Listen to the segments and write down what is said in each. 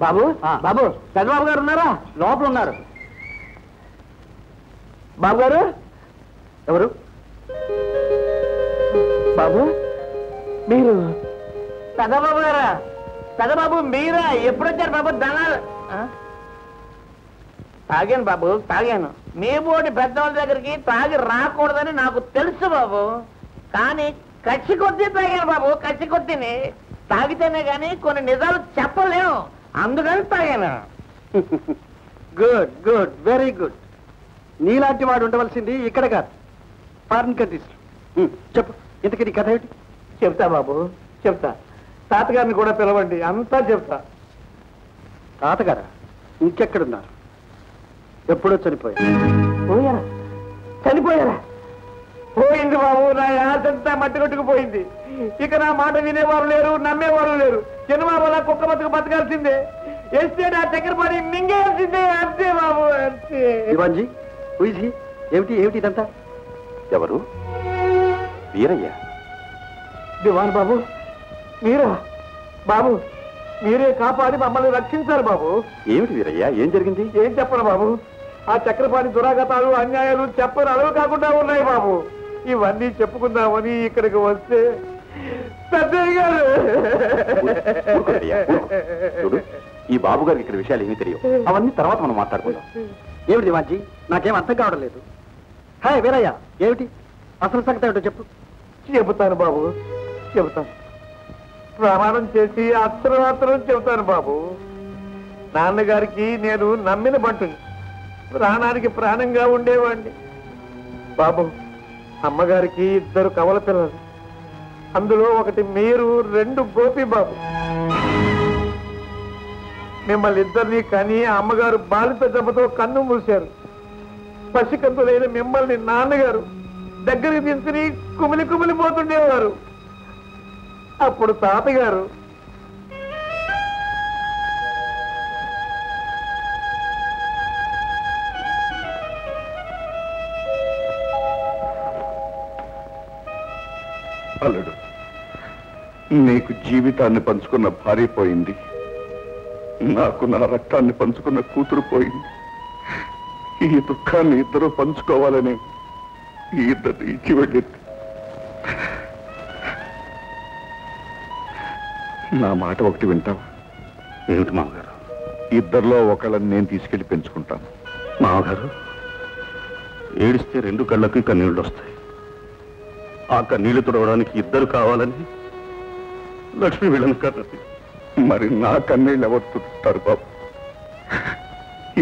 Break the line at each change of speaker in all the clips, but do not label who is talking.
బాబు బాబు చంద్రబాబు గారు ఉన్నారా? లోపల ఉన్నారు బాబు గారు? ఎవరు? బాబు? మీరు? పెద్దబాబు గారా? పెద్దబాబు మీరా? ఎప్పుడు వచ్చారు బాబు ఆ? తాగాను బాబు తాగాను. మీ బోటి పెద్దవాళ్ళ దగ్గరికి తాగి రాకూడదని నాకు తెలుసు బాబు. కానీ కచ్చి కొద్దీ తాగాను బాబు కచ్చి కొద్దిని. తాగితేనే గాని కొన్ని నిజాలు చెప్పలేము అందుకని తాగాను?
Good good very good. నీలాంటి వాడు ఉండవలసింది ఇక్కడ కాదు. ఫారిన్ కంట్రీస్ చెప్పు ఇంతకీ నీ కథ ఏమిటి
చెప్తా బాబు చెప్తా. తాతగారిని కూడా పిలవండి అంతా చెప్తా.
తాతగారా? ఇంకెక్కడున్నారు? ఎప్పుడో చనిపోయారు.
పోయారా? చనిపోయారా? పోయింది బాబు నా ఆశంతా మట్టి కొట్టుకుపోయింది. ఇక నా మాట వినేవారు లేరు నమ్మేవారు లేరు. సినిమా వల్ల కుక్క బతుకు బతకాల్సిందే. ఎస్టేట్ ఆ చక్కెర పడి మింగేయాల్సిందే అంతే బాబు అంతే.
ఉయిజీ ఏమిటి ఏమిటి ఇదంతా?
ఎవరు? వీరయ్య.
దివాన్ బాబు మీరా? బాబు మీరే కాపాడి మమ్మల్ని రక్షించారు బాబు.
ఏమిటి వీరయ్య ఏం జరిగింది?
ఏం చెప్పను బాబు? ఆ చక్రపాణి దురాగతాలు అన్యాయాలు చెప్పని అలవి కాకుండా ఉన్నాయి బాబు. ఇవన్నీ చెప్పుకుందామని ఇక్కడికి వస్తే పెద్దయ్య గారు.
ఈ బాబు గారికి ఇక్కడ విషయాలు ఏమీ తెలియవు. అవన్నీ తర్వాత మనం మాట్లాడుకుందాం.
ఏమిటి దివాన్జీ నాకేం అర్థం కావడం లేదు. హాయ్ వీరయ్య. ఏమిటి? అసలు సంగతి ఏమిటో చెప్పు.
చెబుతాను బాబు చెబుతాను. ప్రమాణం చేసి అత్తరం అత్తరం చెబుతాను బాబు. నాన్నగారికి నేను నమ్మిన బంటుని. ప్రాణానికి ప్రాణంగా ఉండేవాడిని బాబు అమ్మగారికి ఇద్దరు కవల పిల్లలు. అందులో ఒకటి మీరు రెండు గోపి బాబు మిమ్మల్ని ఇద్దరిని కని అమ్మగారు బాలిత దెబ్బతో కన్ను మూశారు. పసికంతులైన మిమ్మల్ని నాన్నగారు దగ్గరికి తీసుకుని కుమిలి కుమిలి పోతుండేవారు అప్పుడు తాతగారు
అల్లుడు నీకు జీవితాన్ని పంచుకున్న భార్య పోయింది. నాకు నా రక్తాన్ని పంచుకున్న కూతురు పోయింది. ఈ దుఃఖాన్ని ఇద్దరు పంచుకోవాలని ఈ ఇద్దరు ఇచ్చి వెళ్ళింది నా మాట ఒకటి వింటావా?
ఏమిటి మామగారు?
ఇద్దరిలో ఒకళ్ళని నేను తీసుకెళ్ళి పెంచుకుంటాను.
మామగారు ఏడిస్తే రెండు కళ్ళకి కన్నీళ్ళు వస్తాయి ఆ కన్నీళ్ళు తుడవడానికి ఇద్దరు కావాలని లక్ష్మి వీళ్ళని కన్నది.
మరి నా కన్నీళ్ళు ఎవరు తుడుస్తారు బాబు?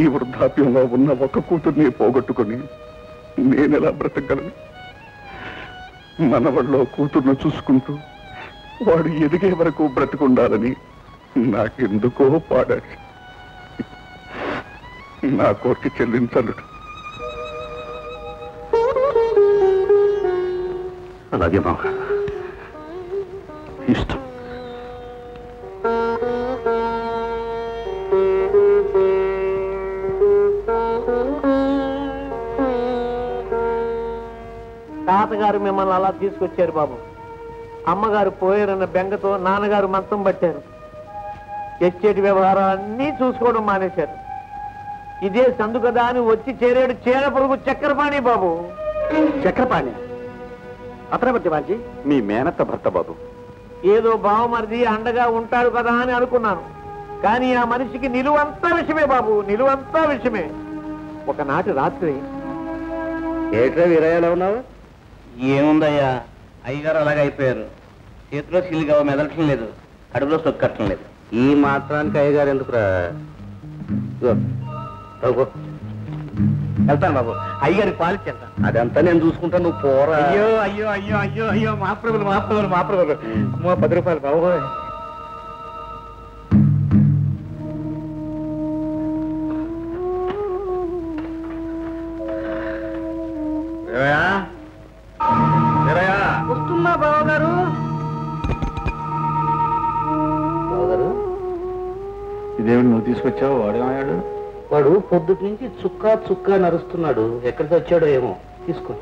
ఈ వృద్ధాప్యంలో ఉన్న ఒక కూతుర్ని పోగొట్టుకుని నేనెలా బ్రతకగలను? మనవళ్ళలో కూతుర్ను చూసుకుంటూ వాడు ఎదిగే వరకు బ్రతికుండాలని నాకెందుకో పాడాలి నా కోరిక చెల్లించలుడు
అలాగే మామగారు ఇష్టం.
తాతగారు మిమ్మల్ని అలా తీసుకొచ్చారు బాబు. అమ్మగారు పోయారన్న బెంగతో నాన్నగారు మంచం పట్టారు. ఎస్టేట్ వ్యవహారాలన్నీ చూసుకోవడం మానేశారు. ఇదే సందు కదా అని వచ్చి చేరాడు చీర పురుగు చక్కెరపాణి బాబు.
చక్రపాణి? అతనే దివాన్జీ
మీ మేనత్త భర్త బాబు.
ఏదో బావమరిది అండగా ఉంటాడు కదా అని అనుకున్నాను. కానీ ఆ మనిషికి నిలువంతా విషయమే బాబు నిలువంతా విషయమే ఒకనాటి రాత్రి
ఏట్రా వీరయ్యలో ఉన్నావు?
ఏముందయ్యా? అయ్యగారు అలాగే అయిపోయారు. చేతిలో సిల్లిగా మెదలటం లేదు. కడుపులో సొక్కట్టం లేదు.
ఈ మాత్రానికి అయ్యగారు ఎందుకురా.
వెళ్తాను బాబు. అయ్యగారికి పాలు చెప్తాను
అదంతా నేను చూసుకుంటా నువ్వు పోరా.
అయ్యో అయ్యో అయ్యో అయ్యో అయ్యో మా ప్రభులు మా ప్రభులు మా ప్రభులు అమ్మో పది రూపాయలు బాబు
పొద్దుటి నుంచి చుక్కా చుక్కా నరుస్తున్నాడు. ఎక్కడికి వచ్చాడో ఏమో. తీసుకో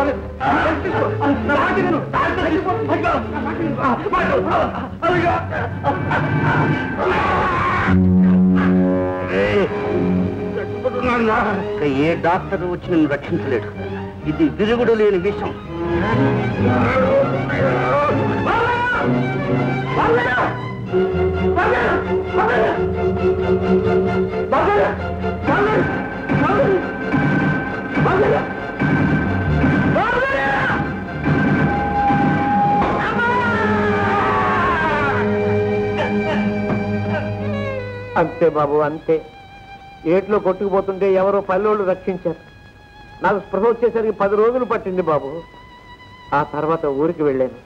పర్వాలేదు
ఏ డాక్టర్ వచ్చి నిన్ను రక్షించలేడు. ఇది విరుగుడు లేని విషం.
అంతే బాబు అంతే. ఏట్లో కొట్టుకుపోతుంటే ఎవరో పల్లెళ్ళు రక్షించారు. నాకు స్పృహ వచ్చేసరికి పది రోజులు పట్టింది బాబు. ఆ తర్వాత ఊరికి వెళ్ళాను.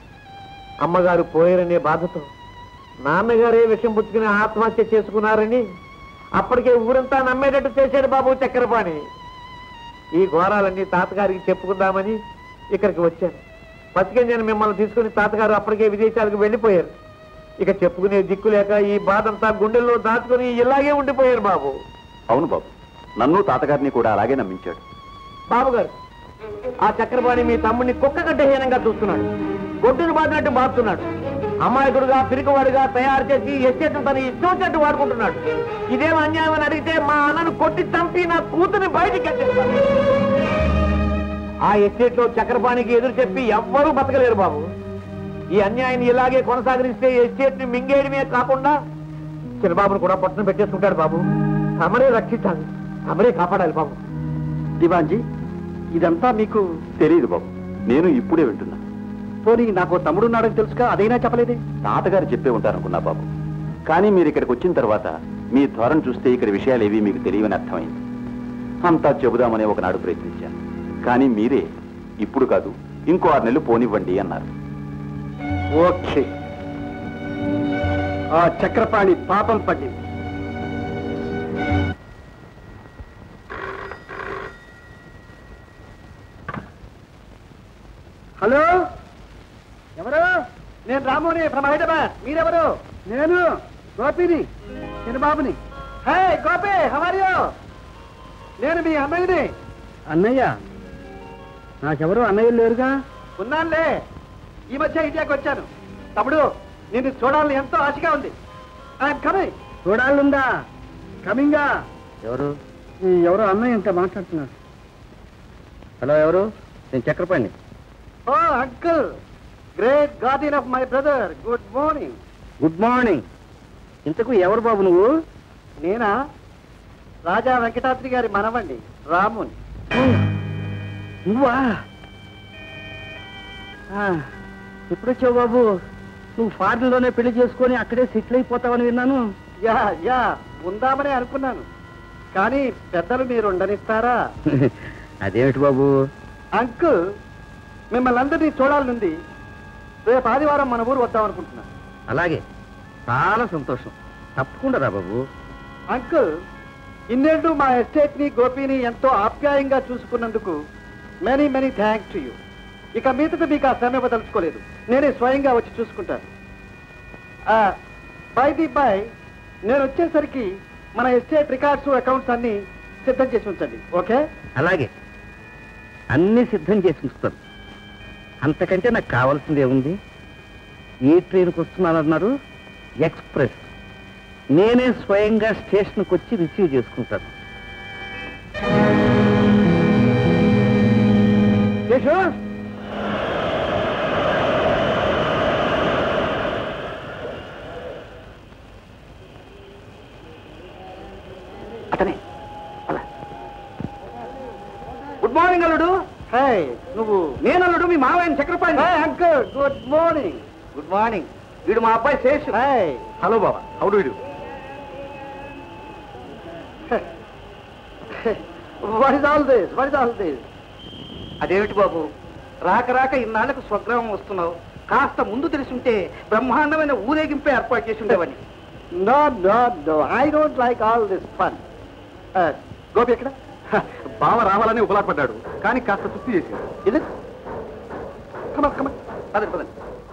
అమ్మగారు పోయారనే బాధతో నాన్నగారే విషం పుచ్చుకుని ఆత్మహత్య చేసుకున్నారని అప్పటికే ఊరంతా నమ్మేటట్టు చేశాడు బాబు చక్కెరపాణి ఈ ఘోరాలన్నీ తాతగారికి చెప్పుకుందామని ఇక్కడికి వచ్చాను. బతికే నేను మిమ్మల్ని తీసుకుని తాతగారు అప్పటికే విదేశాలకు వెళ్ళిపోయారు. ఇక చెప్పుకునే దిక్కు లేక ఈ బాధంతా గుండెల్లో దాచుకుని ఇలాగే ఉండిపోయారు బాబు.
అవును బాబు. నన్ను తాతగారిని కూడా అలాగే నమ్మించాడు.
బాబు గారు ఆ చక్రపాణి మీ తమ్ముడిని కుక్క కంటే హీనంగా చూస్తున్నాడు. గొడ్డును బాధినట్టు బాగుతున్నాడు అమాయకుడుగా పిరికివాడుగా తయారు చేసి ఎస్టేట్ తన ఇష్టం వచ్చినట్టు వాడుకుంటున్నాడు. ఇదేం అన్యాయం అని అడిగితే మా అన్నను కొట్టి చంపి నా కూతుని బయటికి. ఆ ఎస్టేట్లో చక్రపాణికి ఎదురు చెప్పి ఎవ్వరూ బతకలేరు బాబు. ఈ అన్యాయాన్ని ఇలాగే కొనసాగరిస్తే ఎస్టేట్ని మింగేయడమే కాకుండా చిన్నబాబును కూడా పట్టున పెట్టేసుకుంటాడు బాబు. తమరే రక్షించాలి. తమరే కాపాడాలి బాబు.
దివాన్జీ ఇదంతా మీకు
తెలియదు బాబు. నేను ఇప్పుడే వింటున్నా.
పోనీ నాకు తమ్ముడు ఉన్నాడని తెలుసుగా అదైనా చెప్పలేదే?
తాతగారు చెప్పే ఉంటారనుకున్నా బాబు. కానీ మీరు ఇక్కడికి వచ్చిన తర్వాత మీ ధోరణి చూస్తే ఇక్కడ విషయాలు ఏవి మీకు తెలియని అర్థమైంది. అంతా చెబుదామని ఒకనాడు ప్రయత్నించాను. కానీ మీరే ఇప్పుడు కాదు ఇంకో ఆరు నెలలు పోనివ్వండి అన్నారు.
ఓకే. ఆ చక్రపాణి పాపం పట్టింది. హలో? ఎవరు? నేను రాముని ఫ్రమ్ హైదరాబాద్. మీరెవరు? నేను గోపిని నేను బాబుని హే గోపి హవారియో నేను మీ అన్నయ్యని అన్నయ్య నాకెవరు అన్నయ్య లేరుగా? ఉన్నానులే. ఈ మధ్య ఇండియాకి వచ్చాను. తమ్ముడు నిన్ను చూడాలని ఎంతో ఆశగా ఉంది. కమింగ్ చూడాలందా కమింగా
ఎవరు?
ఎవరో అన్నయ్య ఇంకా మాట్లాడుతున్నారు.
హలో ఎవరు? నేను Chakrapani.
Oh uncle. Great guardian of my brother good morning
good morning ఇంతకు ఎవరు బాబు నువ్వు?
నేనా? రాజా వెంకటాద్రి గారి మనవండి రాముని.
నువ్వా? ఎప్పుడొచ్చావు బాబు? నువ్వు ఫారెన్లోనే పెళ్ళి చేసుకొని అక్కడే సెటిల్ అయిపోతావని విన్నాను.
యా యా ఉందామని అనుకున్నాను. కానీ పెద్దలు మీరు ఉండనిస్తారా?
అదేమిటి బాబు?
అంకుల్ మిమ్మల్ని అందరినీ చూడాలనుంది రేపు ఆదివారం మన ఊరు వద్దాం అనుకుంటున్నాను.
అలాగే. చాలా సంతోషం. తప్పకుండా రా బాబు.
అంకుల్ ఇన్నేళ్ళు మా ఎస్టేట్ని గోపిని ఎంతో ఆప్యాయంగా చూసుకున్నందుకు many many thanks to you ఇక మీదట మీకు ఆ శ్రమ ఇవ్వదలుచుకోలేదు నేనే స్వయంగా వచ్చి చూసుకుంటాను. బై ది బై నేను వచ్చేసరికి మన ఎస్టేట్ రికార్డ్స్ అకౌంట్స్ అన్ని సిద్ధం చేసి ఉంచండి. ఓకే
అలాగే. అన్ని సిద్ధం చేసి ఉంచుతాను. అంతకంటే నాకు కావాల్సింది ఏముంది? ఏ ట్రైన్కి వస్తున్నానన్నారు? ఎక్స్ప్రెస్ నేనే స్వయంగా స్టేషన్కి వచ్చి రిసీవ్ చేసుకుంటాను.
అతనే గుడ్ మార్నింగ్ అల్లుడు. హాయ్ నువ్వు నేను అల్లుడు మీ మావయ్య Chakrapani. Uncle good morning
good morning వీడు మా అబ్బాయి Seshu.
Hi
hello Baba how do
what is all this what is all this
అదేమిటి బాబు? రాక రాక ఇన్నాళ్ళకు స్వగ్రామం వస్తున్నావు. కాస్త ముందు తెలుసుంటే బ్రహ్మాండమైన ఊరేగింపే ఏర్పాటు చేసి ఉండేవని
no no no I don't like all this fun Gopi ఎక్కడ?
బావ రావాలని ఉపలాపడ్డాడు కానీ కాస్త తృప్తి చేసింది.
ఇది? కమ కమ పదండి పదండి.